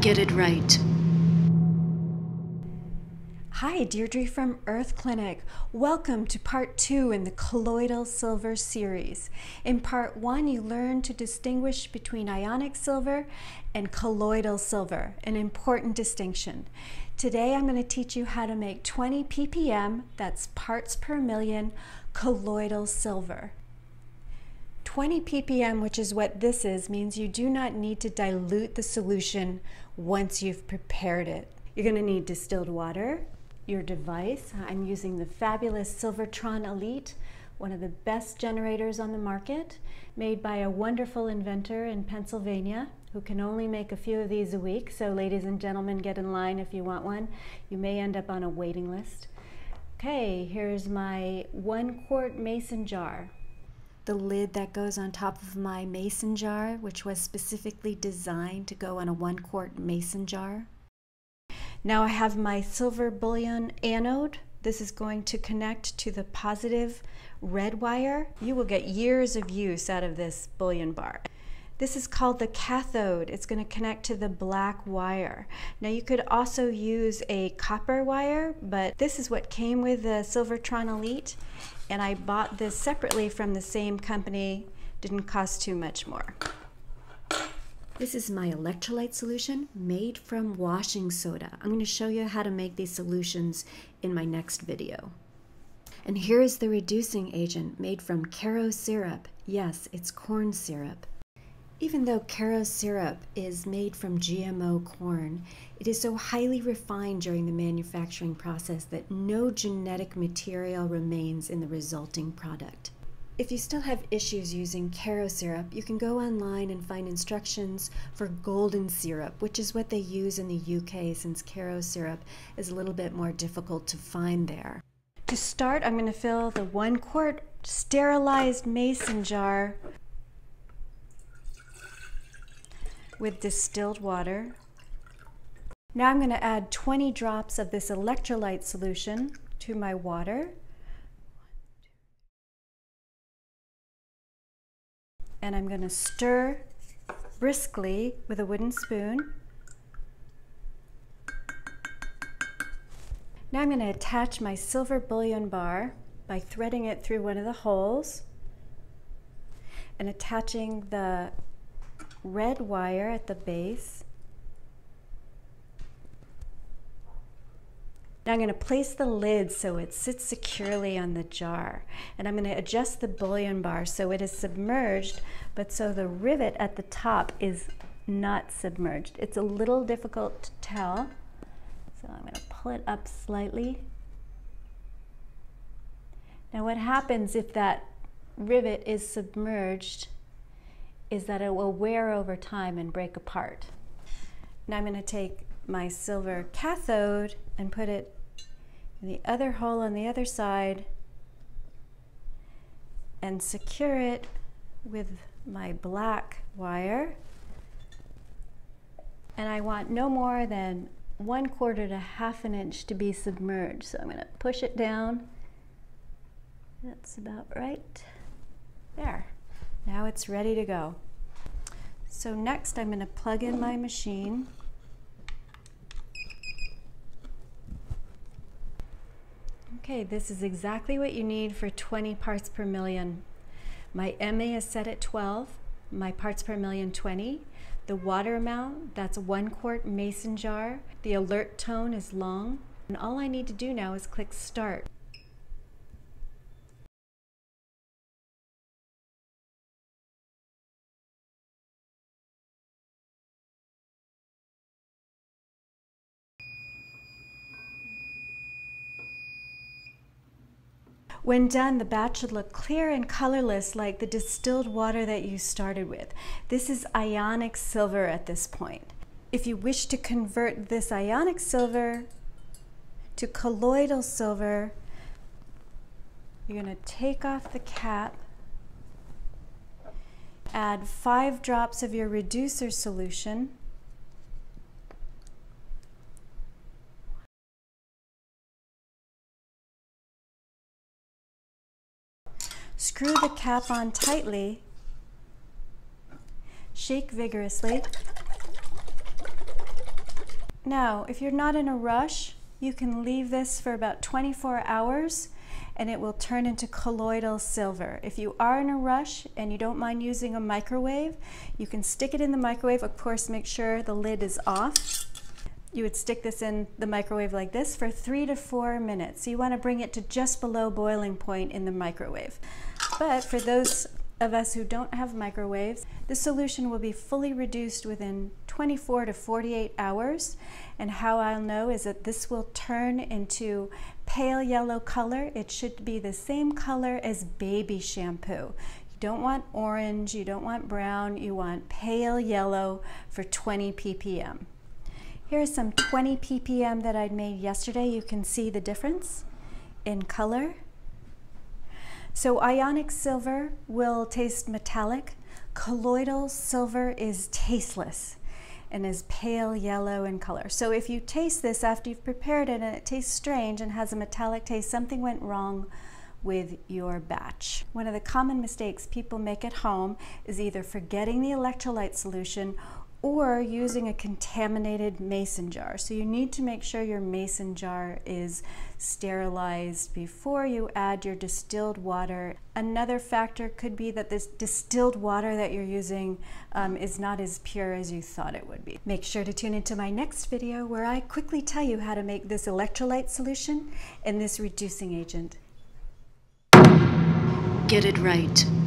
Get it right. Hi, Deirdre from Earth Clinic. Welcome to part two in the colloidal silver series. In part one, you learn to distinguish between ionic silver and colloidal silver, an important distinction. Today, I'm going to teach you how to make 20 ppm, that's parts per million, colloidal silver. 20 ppm, which is what this is, means you do not need to dilute the solution once you've prepared it. You're going to need distilled water, your device. I'm using the fabulous Silvertron Elite, one of the best generators on the market, made by a wonderful inventor in Pennsylvania who can only make a few of these a week. So ladies and gentlemen, get in line if you want one. You may end up on a waiting list. Okay, here's my one quart mason jar. The lid that goes on top of my mason jar, which was specifically designed to go on a one quart mason jar. Now I have my silver bullion anode. This is going to connect to the positive red wire. You will get years of use out of this bullion bar. This is called the cathode. It's going to connect to the black wire. Now you could also use a copper wire, but this is what came with the Silvertron Elite, and I bought this separately from the same company. Didn't cost too much more. This is my electrolyte solution made from washing soda. I'm going to show you how to make these solutions in my next video. And here is the reducing agent made from Karo syrup. Yes, it's corn syrup. Even though Karo syrup is made from GMO corn, it is so highly refined during the manufacturing process that no genetic material remains in the resulting product. If you still have issues using Karo syrup, you can go online and find instructions for golden syrup, which is what they use in the UK since Karo syrup is a little bit more difficult to find there. To start, I'm going to fill the one quart sterilized mason jar with distilled water. Now I'm going to add 20 drops of this electrolyte solution to my water. and I'm going to stir briskly with a wooden spoon. Now I'm going to attach my silver bullion bar by threading it through one of the holes and attaching the red wire at the base Now I'm going to place the lid so it sits securely on the jar. And I'm going to adjust the bullion bar so it is submerged, but so the rivet at the top is not submerged. It's a little difficult to tell. So I'm going to pull it up slightly. Now what happens if that rivet is submerged is that it will wear over time and break apart. Now I'm going to take my silver cathode and put it in the other hole on the other side and secure it with my black wire. And I want no more than one quarter to half an inch to be submerged. So I'm going to push it down. That's about right. There. Now it's ready to go. So next I'm going to plug in my machine. Okay, this is exactly what you need for 20 parts per million. My MA is set at 12, my parts per million 20. The water amount, that's one quart mason jar. The alert tone is long. And all I need to do now is click start. When done, the batch should look clear and colorless like the distilled water that you started with. This is ionic silver at this point. If you wish to convert this ionic silver to colloidal silver, you're going to take off the cap, add five drops of your reducer solution, Screw the cap on tightly. Shake vigorously. Now, if you're not in a rush, you can leave this for about 24 hours and it will turn into colloidal silver. If you are in a rush and you don't mind using a microwave, you can stick it in the microwave. Of course, make sure the lid is off. You would stick this in the microwave like this for three to four minutes. So you want to bring it to just below boiling point in the microwave. But for those of us who don't have microwaves, the solution will be fully reduced within 24 to 48 hours. And how I'll know is that this will turn into pale yellow color. It should be the same color as baby shampoo. You don't want orange, you don't want brown, you want pale yellow for 20 ppm. Here are some 20 ppm that I'd made yesterday. You can see the difference in color. So ionic silver will taste metallic. Colloidal silver is tasteless and is pale yellow in color. So if you taste this after you've prepared it and it tastes strange and has a metallic taste, something went wrong with your batch. One of the common mistakes people make at home is either forgetting the electrolyte solution or using a contaminated mason jar. So you need to make sure your mason jar is sterilized before you add your distilled water. Another factor could be that this distilled water that you're using um, is not as pure as you thought it would be. Make sure to tune into my next video where I quickly tell you how to make this electrolyte solution and this reducing agent. Get it right.